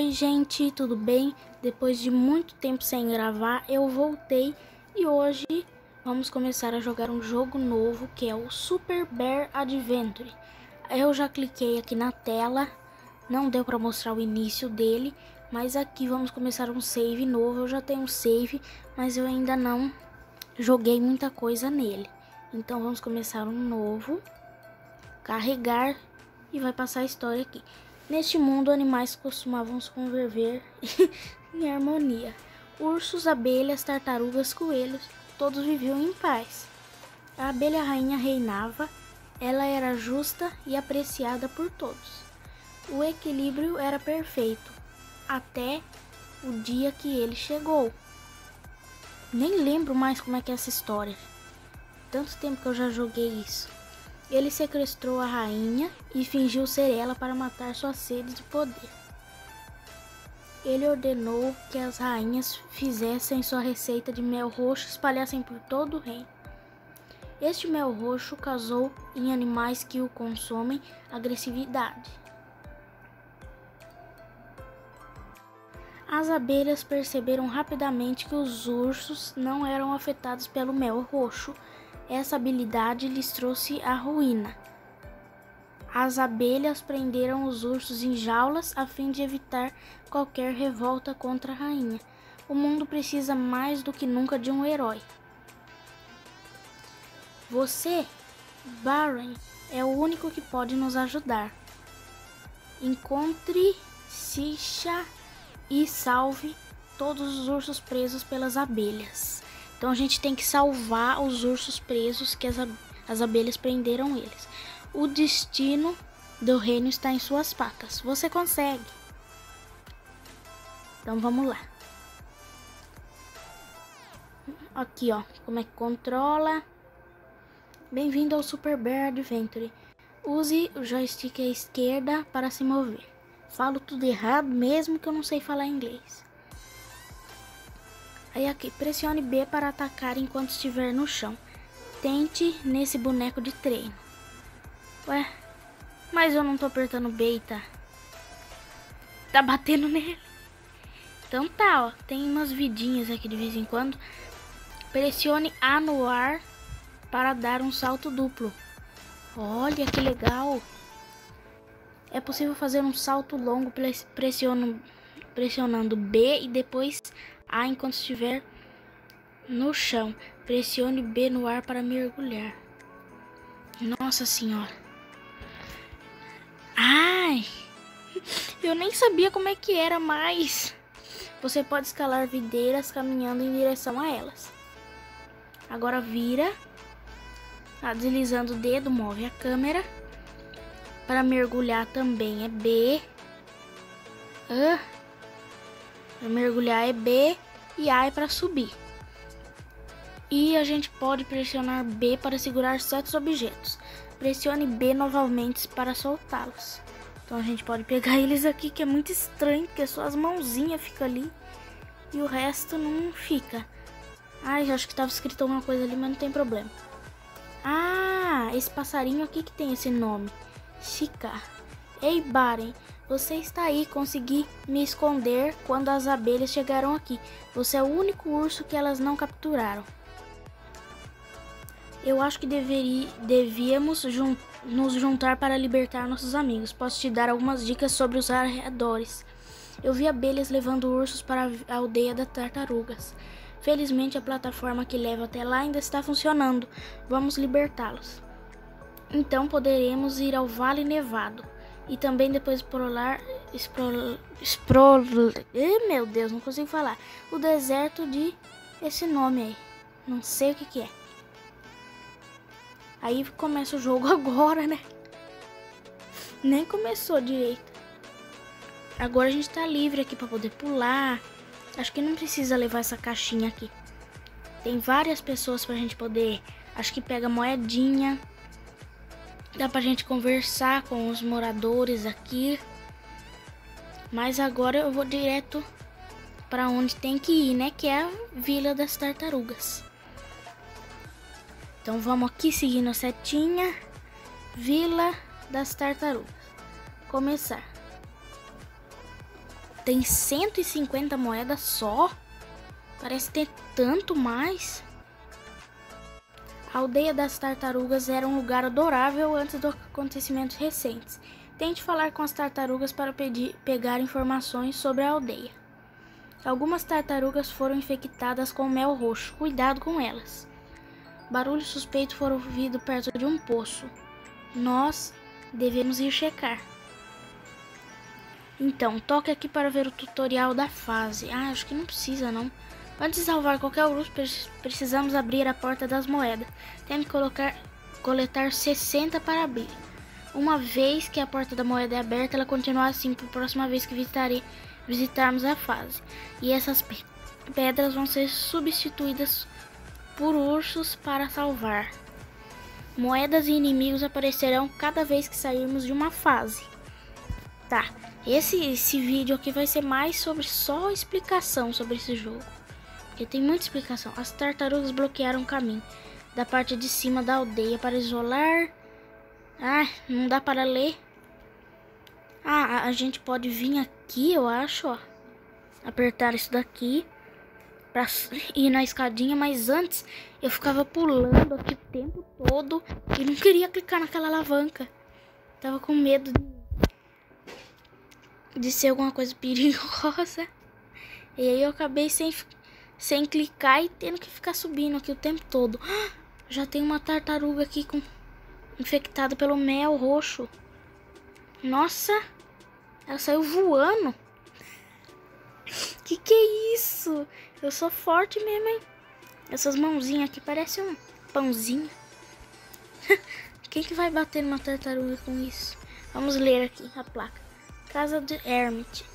Oi, gente, tudo bem? Depois de muito tempo sem gravar, eu voltei e hoje vamos começar a jogar um jogo novo que é o Super Bear Adventure. Eu já cliquei aqui na tela, não deu para mostrar o início dele, mas aqui vamos começar um save novo. Eu já tenho um save, mas eu ainda não joguei muita coisa nele. Então vamos começar um novo, carregar e vai passar a história aqui. Neste mundo, animais costumavam se conviver em harmonia. Ursos, abelhas, tartarugas, coelhos, todos viviam em paz. A abelha rainha reinava, ela era justa e apreciada por todos. O equilíbrio era perfeito, até o dia que ele chegou. Nem lembro mais como é que é essa história. Tanto tempo que eu já joguei isso. Ele sequestrou a rainha e fingiu ser ela para matar sua sede de poder. Ele ordenou que as rainhas fizessem sua receita de mel roxo e espalhassem por todo o reino. Este mel roxo causou em animais que o consomem agressividade. As abelhas perceberam rapidamente que os ursos não eram afetados pelo mel roxo essa habilidade lhes trouxe a ruína. As abelhas prenderam os ursos em jaulas a fim de evitar qualquer revolta contra a rainha. O mundo precisa mais do que nunca de um herói. Você, Barren, é o único que pode nos ajudar. Encontre Sisha e salve todos os ursos presos pelas abelhas. Então a gente tem que salvar os ursos presos que as, as abelhas prenderam eles. O destino do reino está em suas patas. Você consegue. Então vamos lá. Aqui, ó, como é que controla. Bem-vindo ao Super Bear Adventure. Use o joystick à esquerda para se mover. Falo tudo errado, mesmo que eu não sei falar inglês. Aí aqui, pressione B para atacar enquanto estiver no chão. Tente nesse boneco de treino. Ué, mas eu não tô apertando B tá... Tá batendo nele. Então tá, ó. Tem umas vidinhas aqui de vez em quando. Pressione A no ar para dar um salto duplo. Olha que legal. É possível fazer um salto longo pressionando, pressionando B e depois a enquanto estiver no chão. Pressione B no ar para mergulhar. Nossa senhora. Ai! Eu nem sabia como é que era mais. Você pode escalar videiras caminhando em direção a elas. Agora vira. Ah, deslizando o dedo, move a câmera. Para mergulhar também é B. Ah. Para mergulhar é B e A é para subir. E a gente pode pressionar B para segurar certos objetos. Pressione B novamente para soltá-los. Então a gente pode pegar eles aqui, que é muito estranho, porque só as mãozinhas ficam ali e o resto não fica. Ai, acho que estava escrito alguma coisa ali, mas não tem problema. Ah, esse passarinho aqui que tem esse nome. Chica. Ei, Baren, você está aí, consegui me esconder quando as abelhas chegaram aqui. Você é o único urso que elas não capturaram. Eu acho que deveri, devíamos jun nos juntar para libertar nossos amigos. Posso te dar algumas dicas sobre os arredores. Eu vi abelhas levando ursos para a aldeia das tartarugas. Felizmente a plataforma que leva até lá ainda está funcionando. Vamos libertá-los. Então poderemos ir ao Vale Nevado e também depois explorar, explorar, meu Deus, não consigo falar, o deserto de esse nome aí, não sei o que que é. Aí começa o jogo agora, né? Nem começou direito. Agora a gente tá livre aqui para poder pular. Acho que não precisa levar essa caixinha aqui. Tem várias pessoas pra gente poder. Acho que pega moedinha. Dá pra gente conversar com os moradores aqui. Mas agora eu vou direto para onde tem que ir, né? Que é a Vila das Tartarugas. Então vamos aqui seguindo a setinha. Vila das Tartarugas. Começar. tem 150 moedas só. Parece ter tanto mais. A aldeia das tartarugas era um lugar adorável antes dos acontecimentos recentes. Tente falar com as tartarugas para pedir, pegar informações sobre a aldeia. Algumas tartarugas foram infectadas com mel roxo. Cuidado com elas. Barulho suspeito foi ouvido perto de um poço. Nós devemos ir checar. Então, toque aqui para ver o tutorial da fase. Ah, acho que não precisa não. Antes de salvar qualquer urso, precisamos abrir a porta das moedas. Temos que colocar, coletar 60 para abrir. Uma vez que a porta da moeda é aberta, ela continua assim para a próxima vez que visitarei, visitarmos a fase. E essas pedras vão ser substituídas por ursos para salvar. Moedas e inimigos aparecerão cada vez que sairmos de uma fase. Tá, esse, esse vídeo aqui vai ser mais sobre só explicação sobre esse jogo. Porque tem muita explicação. As tartarugas bloquearam o caminho da parte de cima da aldeia para isolar ah, não dá para ler. Ah, a gente pode vir aqui, eu acho, ó. Apertar isso daqui pra ir na escadinha, mas antes eu ficava pulando aqui o tempo todo e não queria clicar naquela alavanca. Tava com medo de, de ser alguma coisa perigosa. E aí eu acabei sem, sem clicar e tendo que ficar subindo aqui o tempo todo. Já tem uma tartaruga aqui com infectada pelo mel roxo. Nossa, ela saiu voando. Que que é isso? Eu sou forte mesmo, hein? Essas mãozinhas aqui parecem um pãozinho. Quem que vai bater numa tartaruga com isso? Vamos ler aqui a placa. Casa de Hermit.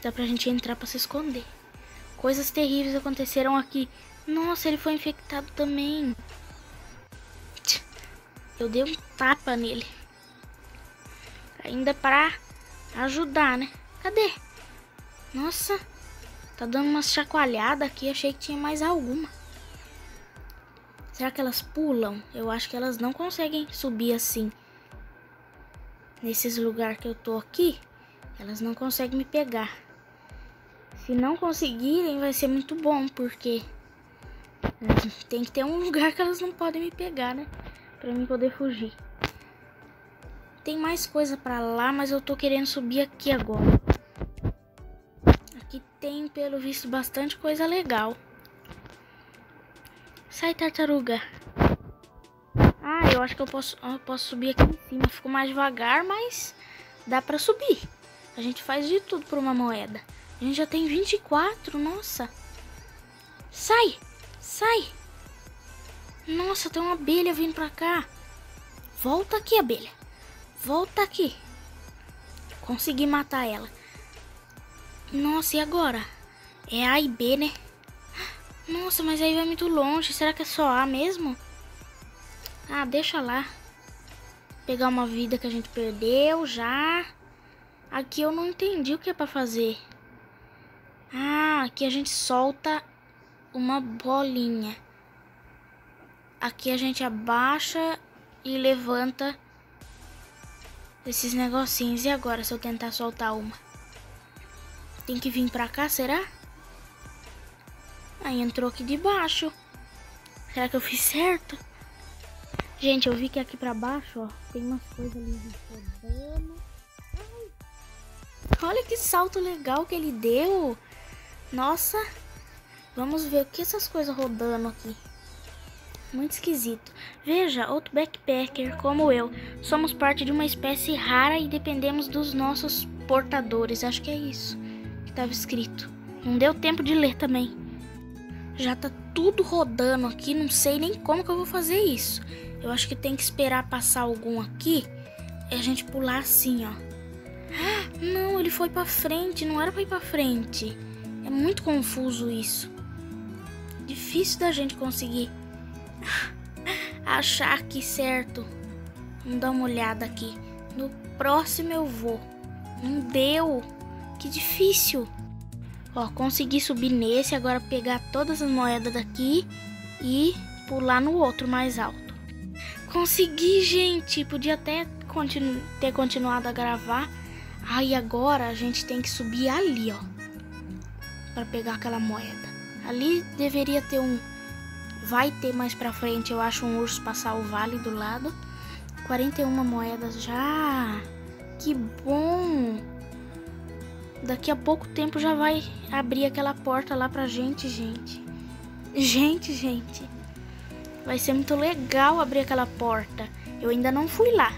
Dá pra gente entrar pra se esconder. Coisas terríveis aconteceram aqui. Nossa, ele foi infectado também. Eu dei um tapa nele. Ainda para ajudar, né? Cadê? Nossa, tá dando uma chacoalhada aqui. Achei que tinha mais alguma. Será que elas pulam? Eu acho que elas não conseguem subir assim. Nesses lugares que eu tô aqui, elas não conseguem me pegar. Se não conseguirem, vai ser muito bom, porque tem que ter um lugar que elas não podem me pegar, né? Pra mim poder fugir. Tem mais coisa pra lá, mas eu tô querendo subir aqui agora. Aqui tem, pelo visto, bastante coisa legal. Sai, tartaruga. Ah, eu acho que eu posso, eu posso subir aqui em cima. Fico mais devagar, mas dá pra subir. A gente faz de tudo por uma moeda. A gente já tem 24, nossa. Sai, sai. Nossa, tem uma abelha vindo pra cá. Volta aqui, abelha. Volta aqui. Consegui matar ela. Nossa, e agora? É A e B, né? Nossa, mas aí vai muito longe. Será que é só A mesmo? Ah, deixa lá. Pegar uma vida que a gente perdeu já. Aqui eu não entendi o que é pra fazer. Ah, aqui a gente solta uma bolinha. Aqui a gente abaixa e levanta esses negocinhos. E agora se eu tentar soltar uma? Tem que vir pra cá, será? Aí entrou aqui de baixo. Será que eu fiz certo? Gente, eu vi que aqui pra baixo, ó, tem umas coisas ali rodando. Olha que salto legal que ele deu. Nossa. Vamos ver o que essas coisas rodando aqui muito esquisito. Veja, outro backpacker como eu. Somos parte de uma espécie rara e dependemos dos nossos portadores. Acho que é isso que estava escrito. Não deu tempo de ler também. Já tá tudo rodando aqui, não sei nem como que eu vou fazer isso. Eu acho que tem que esperar passar algum aqui e a gente pular assim, ó. Não, ele foi para frente, não era para ir para frente. É muito confuso isso. Difícil da gente conseguir achar aqui certo. Vamos dar uma olhada aqui. No próximo eu vou. Não deu. Que difícil. Ó, consegui subir nesse, agora pegar todas as moedas daqui e pular no outro mais alto. Consegui, gente. Podia até continu ter continuado a gravar. Aí agora a gente tem que subir ali, ó. Pra pegar aquela moeda. Ali deveria ter um... Vai ter mais pra frente, eu acho, um urso passar o vale do lado. 41 moedas já. Que bom. Daqui a pouco tempo já vai abrir aquela porta lá pra gente, gente. Gente, gente. Vai ser muito legal abrir aquela porta. Eu ainda não fui lá.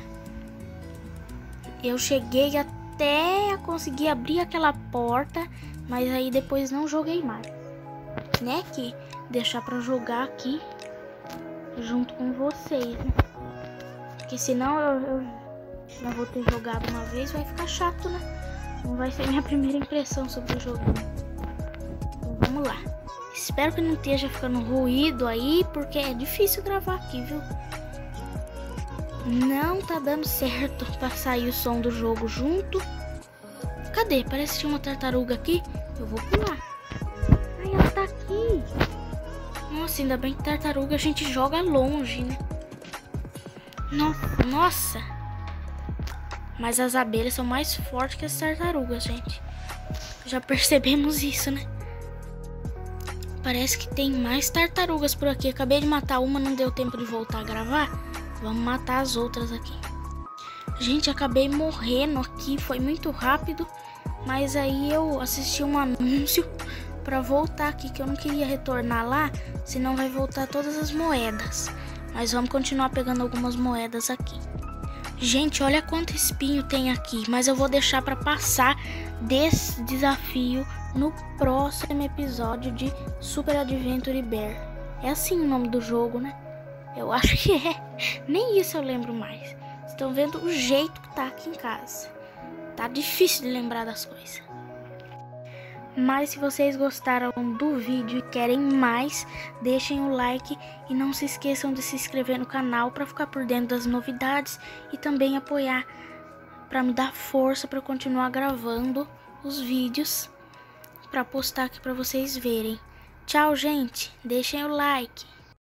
Eu cheguei até conseguir abrir aquela porta, mas aí depois não joguei mais. Né, que deixar pra jogar aqui junto com vocês, né? Porque senão eu, eu não vou ter jogado uma vez, vai ficar chato, né? Não vai ser minha primeira impressão sobre o jogo. Então vamos lá. Espero que não esteja ficando ruído aí, porque é difícil gravar aqui, viu? Não tá dando certo pra sair o som do jogo junto. Cadê? Parece que tinha uma tartaruga aqui. Eu vou pular. Ai, ela tá aqui. Nossa, ainda bem que tartaruga a gente joga longe, né? Nossa, nossa. Mas as abelhas são mais fortes que as tartarugas, gente. Já percebemos isso, né? Parece que tem mais tartarugas por aqui. Acabei de matar uma, não deu tempo de voltar a gravar. Vamos matar as outras aqui. Gente, acabei morrendo aqui. Foi muito rápido. Mas aí eu assisti um anúncio para voltar aqui. Que eu não queria retornar lá. Senão vai voltar todas as moedas. Mas vamos continuar pegando algumas moedas aqui. Gente, olha quanto espinho tem aqui. Mas eu vou deixar para passar desse desafio no próximo episódio de Super Adventure Bear. É assim o nome do jogo, né? Eu acho que é. Nem isso eu lembro mais. Estão vendo o jeito que tá aqui em casa. Tá difícil de lembrar das coisas. Mas se vocês gostaram do vídeo e querem mais, deixem o like e não se esqueçam de se inscrever no canal para ficar por dentro das novidades e também apoiar para me dar força para continuar gravando os vídeos para postar aqui para vocês verem. Tchau, gente. Deixem o like.